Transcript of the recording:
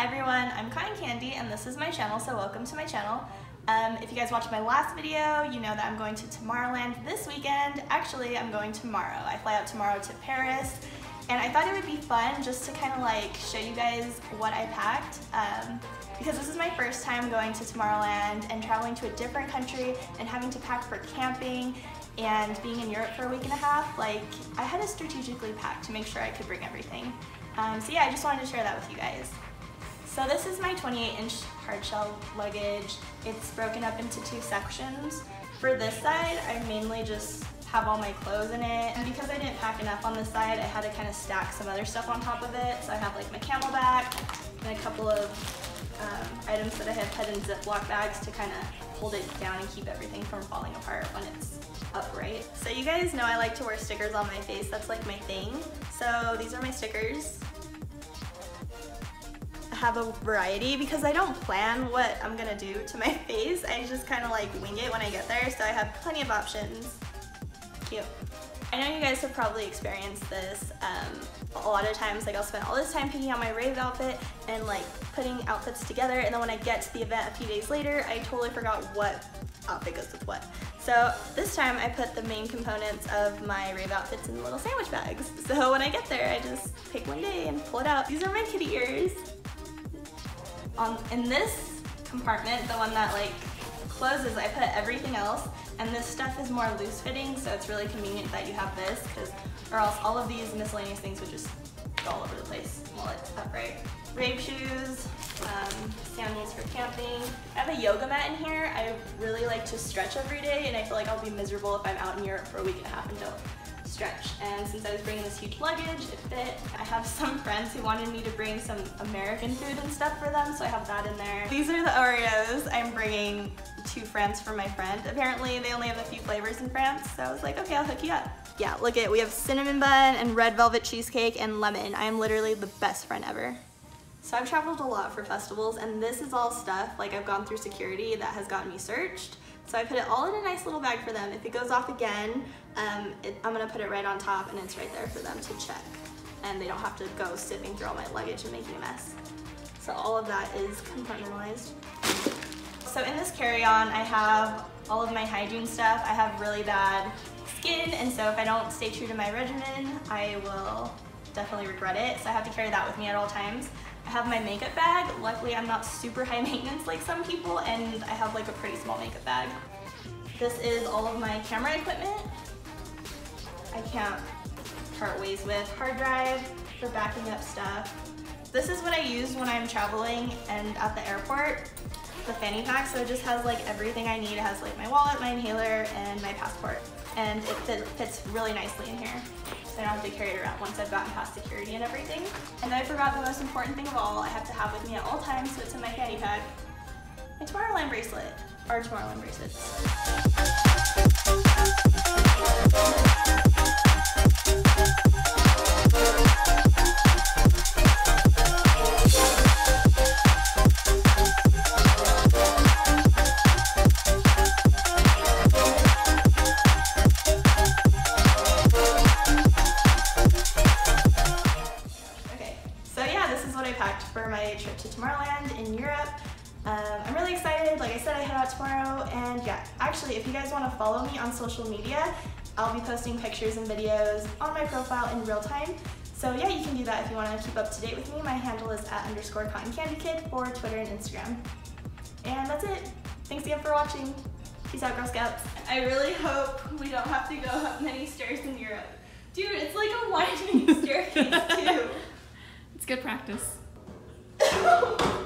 Hi everyone, I'm Cotton Kandi and this is my channel, so welcome to my channel. Um, if you guys watched my last video, you know that I'm going to Tomorrowland this weekend. Actually, I'm going tomorrow. I fly out tomorrow to Paris and I thought it would be fun just to kind of like show you guys what I packed um, because this is my first time going to Tomorrowland and traveling to a different country and having to pack for camping and being in Europe for a week and a half, like I had to strategically pack to make sure I could bring everything. Um, so yeah, I just wanted to share that with you guys. So this is my 28 inch hard shell luggage. It's broken up into two sections. For this side, I mainly just have all my clothes in it. And because I didn't pack enough on this side, I had to kind of stack some other stuff on top of it. So I have like my CamelBak and a couple of um, items that I have put in Ziploc bags to kind of hold it down and keep everything from falling apart when it's upright. So you guys know I like to wear stickers on my face. That's like my thing. So these are my stickers have a variety because I don't plan what I'm gonna do to my face. I just kind of like wing it when I get there, so I have plenty of options. Cute. I know you guys have probably experienced this. Um, a lot of times, like I'll spend all this time picking out my rave outfit and like putting outfits together, and then when I get to the event a few days later, I totally forgot what outfit goes with what. So this time I put the main components of my rave outfits in little sandwich bags. So when I get there, I just pick one day and pull it out. These are my kitty ears on in this compartment, the one that like closes, I put everything else and this stuff is more loose fitting so it's really convenient that you have this because or else all of these miscellaneous things would just go all over the place while it's upright. Rave shoes, um, sandals for camping. I have a yoga mat in here. I really like to stretch every day and I feel like I'll be miserable if I'm out in Europe for a week and a half and don't stretch. And since I was bringing this huge luggage, it fit. I have some friends who wanted me to bring some American food and stuff for them, so I have that in there. These are the Oreos I'm bringing to France for my friend. Apparently they only have a few flavors in France, so I was like, okay, I'll hook you up. Yeah, look at, we have cinnamon bun and red velvet cheesecake and lemon. I am literally the best friend ever. So I've traveled a lot for festivals and this is all stuff, like I've gone through security that has gotten me searched. So I put it all in a nice little bag for them. If it goes off again, um, it, I'm gonna put it right on top and it's right there for them to check. And they don't have to go sifting through all my luggage and making a mess. So all of that is compartmentalized. So in this carry-on, I have all of my hygiene stuff. I have really bad skin, and so if I don't stay true to my regimen, I will definitely regret it. So I have to carry that with me at all times. I have my makeup bag. Luckily, I'm not super high maintenance like some people, and I have like a pretty small makeup bag. This is all of my camera equipment. I can't part ways with. Hard drive for backing up stuff. This is what I use when I'm traveling and at the airport, the fanny pack. So it just has like everything I need. It has like my wallet, my inhaler, and my passport. And it fit, fits really nicely in here. So I don't have to carry it around once I've gotten past security and everything. And I forgot the most important thing of all I have to have with me at all times, so it's in my fanny pack. My Tomorrowland bracelet, or Tomorrowland bracelets. Actually, if you guys want to follow me on social media, I'll be posting pictures and videos on my profile in real time. So yeah, you can do that if you want to keep up to date with me. My handle is at underscore Cotton Kandi Kid for Twitter and Instagram. And that's it. Thanks again for watching. Peace out, Girl Scouts. I really hope we don't have to go up many stairs in Europe. Dude, it's like a winding staircase too. It's good practice.